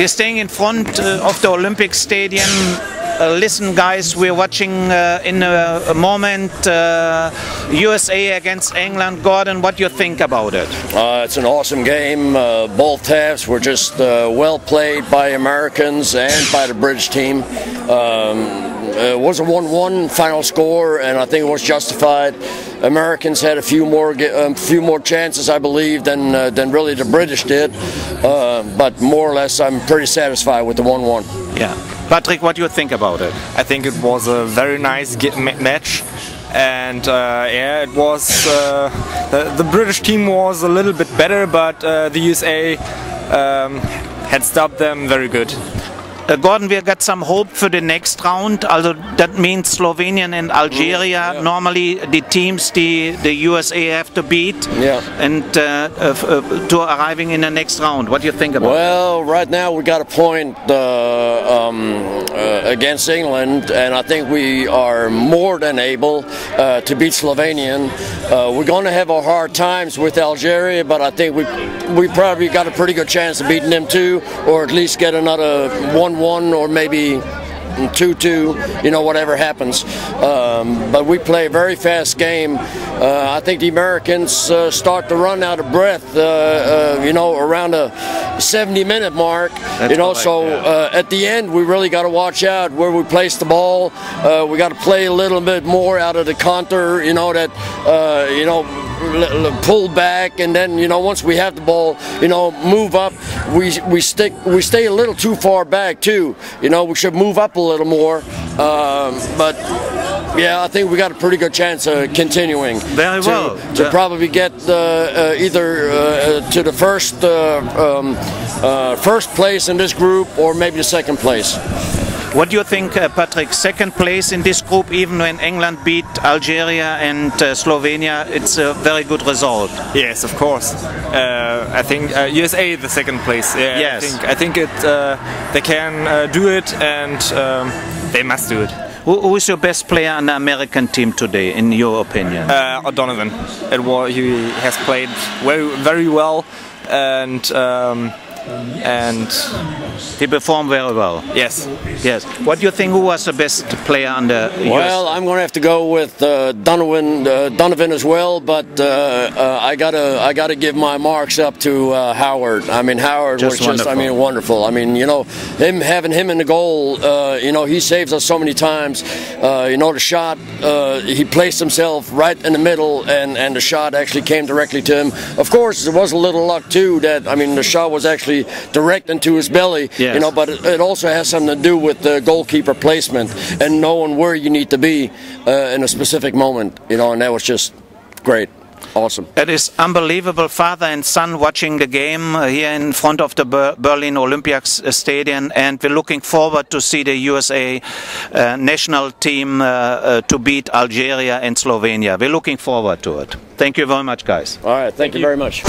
We're staying in front uh, of the Olympic Stadium. Uh, listen, guys, we're watching uh, in a, a moment uh, USA against England. Gordon, what do you think about it? Uh, it's an awesome game. Uh, both halves were just uh, well played by Americans and by the British team. Um, it was a 1-1 final score, and I think it was justified. Americans had a few more a um, few more chances, I believe, than uh, than really the British did. Uh, but more or less, I'm pretty satisfied with the 1-1. Yeah, Patrick, what do you think about it? I think it was a very nice match. And uh, yeah, it was uh, the, the, British team was a little bit better, but uh, the USA um, had stopped them very good. Uh, Gordon, we got some hope for the next round. Also, that means Slovenia and Algeria. Yeah. Normally, the teams the the USA have to beat. Yeah. And uh, uh, to arriving in the next round. What do you think about? Well, right now we got a point uh, um, uh, against England, and I think we are more than able uh, to beat Slovenia. we're going to have our hard times with Algeria, but I think we we probably got a pretty good chance of beating them too, or at least get another one one or maybe two two, you know, whatever happens. Um, but we play a very fast game. Uh, I think the Americans uh, start to run out of breath, uh, uh you know, around a 70 minute mark. That's you know, so uh, at the end, we really got to watch out where we place the ball. Uh, we got to play a little bit more out of the counter, you know, that, you know, pull back, and then you know once we have the ball, you know, move up. We we stick we stay a little too far back too. You know, we should move up a little more. Um, but yeah, I think we got a pretty good chance of continuing. Very to, well. To yeah. probably get uh, uh, either uh, to the first uh, um, uh, first place in this group or maybe the second place. What do you think, uh, Patrick? Second place in this group, even when England beat Algeria and uh, Slovenia, it's a very good result. Yes, of course. Uh, I think USA uh, the second place. Yeah, yes. I think, I think it. Uh, they can uh, do it, and um, they must do it. Who is your best player on the American team today, in your opinion? O'Donovan. It was, he has played very, very well, and. Um, and he performed very well. Yes. Yes. What do you think? Who was the best player on the? Well, I'm going to have to go with uh, Donovan, uh, Donovan as well, but uh, uh, I gotta I gotta give my marks up to uh, Howard. I mean, Howard just was just I mean wonderful. I mean, you know, him having him in the goal, uh, you know, he saves us so many times. you know, the shot he placed himself right in the middle, and and the shot actually came directly to him. Of course, there was a little luck too. That I mean, the shot was actually direct into his belly. Yes. You know, but it, it, also has something to do with the goalkeeper placement and knowing where you need to be uh, in a specific moment. You know, and that was just great. Awesome. It is unbelievable, father and son watching the game uh, here in front of the Ber Berlin Olympic Stadium, and we're looking forward to see the USA uh, national team uh, uh, to beat Algeria and Slovenia. We're looking forward to it. Thank you very much, guys. All right, thank, thank you, you very much.